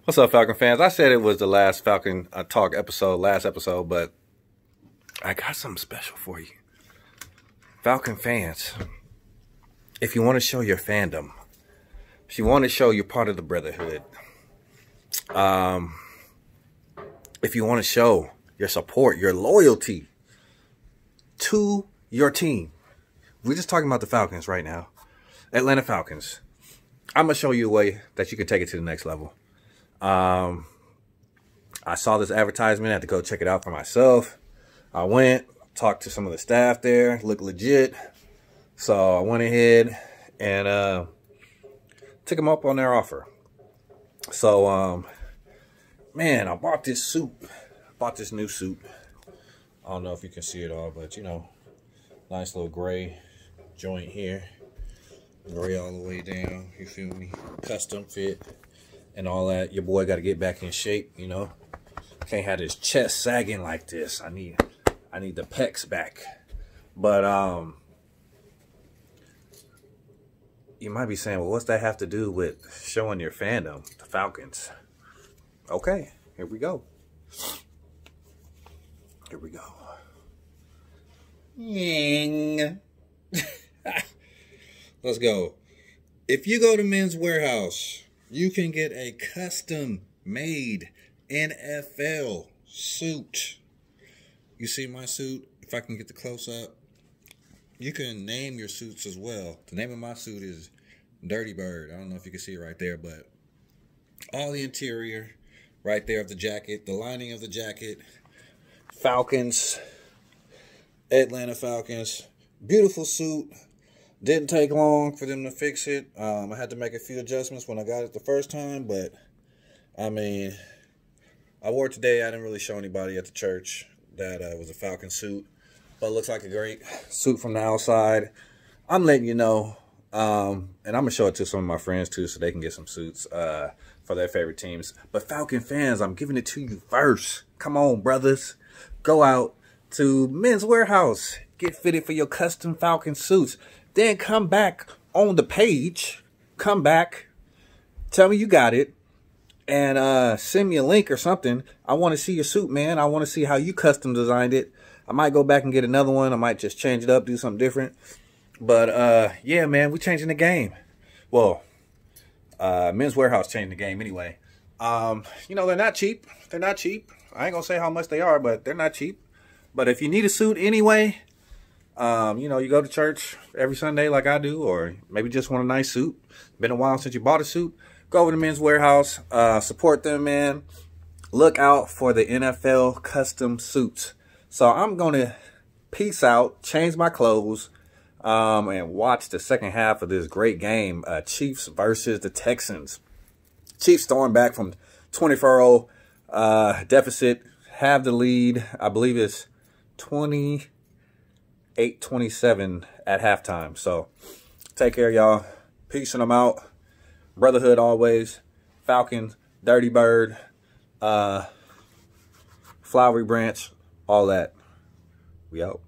What's up, Falcon fans? I said it was the last Falcon uh, Talk episode, last episode, but I got something special for you. Falcon fans, if you want to show your fandom, if you want to show you're part of the brotherhood, um, if you want to show your support, your loyalty to your team, we're just talking about the Falcons right now, Atlanta Falcons. I'm gonna show you a way that you can take it to the next level. Um, I saw this advertisement. I had to go check it out for myself. I went, talked to some of the staff there, looked legit. So I went ahead and uh, took them up on their offer. So, um, man, I bought this suit. bought this new suit. I don't know if you can see it all, but you know, nice little gray joint here. Gray all the way down. You feel me? Custom fit and all that. Your boy got to get back in shape, you know. Can't have his chest sagging like this. I need I need the pecs back. But um you might be saying, well, what's that have to do with showing your fandom, the Falcons? Okay, here we go. Here we go. Ying. Let's go. If you go to Men's Wearhouse, you can get a custom made NFL suit. You see my suit? If I can get the close up, you can name your suits as well. The name of my suit is Dirty Bird. I don't know if you can see it right there, but all the interior right there of the jacket, the lining of the jacket, Falcons, Atlanta Falcons. Beautiful suit. Didn't take long for them to fix it. Um, I had to make a few adjustments when I got it the first time, but I mean, I wore it today. I didn't really show anybody at the church that uh, was a Falcon suit, but looks like a great suit from the outside. I'm letting you know, um, and I'm gonna show it to some of my friends too, so they can get some suits uh, for their favorite teams. But Falcon fans, I'm giving it to you first. Come on, brothers, go out to Men's Wearhouse, get fitted for your custom Falcon suits. Then come back on the page, come back, tell me you got it, and uh, send me a link or something. I want to see your suit, man. I want to see how you custom designed it. I might go back and get another one. I might just change it up, do something different. But uh, yeah, man, we're changing the game. Well, uh, Men's Wearhouse changing the game anyway. Um, you know, they're not cheap. They're not cheap. I ain't gonna say how much they are, but they're not cheap. But if you need a suit anyway, um, you know, you go to church every Sunday like I do, or maybe just want a nice suit. Been a while since you bought a suit. Go over to Men's Wearhouse. Uh, support them, man. Look out for the NFL custom suits. So I'm going to peace out, change my clothes, um, and watch the second half of this great game. Uh, Chiefs versus the Texans. Chiefs throwing back from 24-0 uh, deficit. Have the lead. I believe it's 20... 827 at halftime. So take care, y'all. Peace and I'm out. Brotherhood always. Falcons, Dirty Bird, uh, Flowery Branch, all that. We out.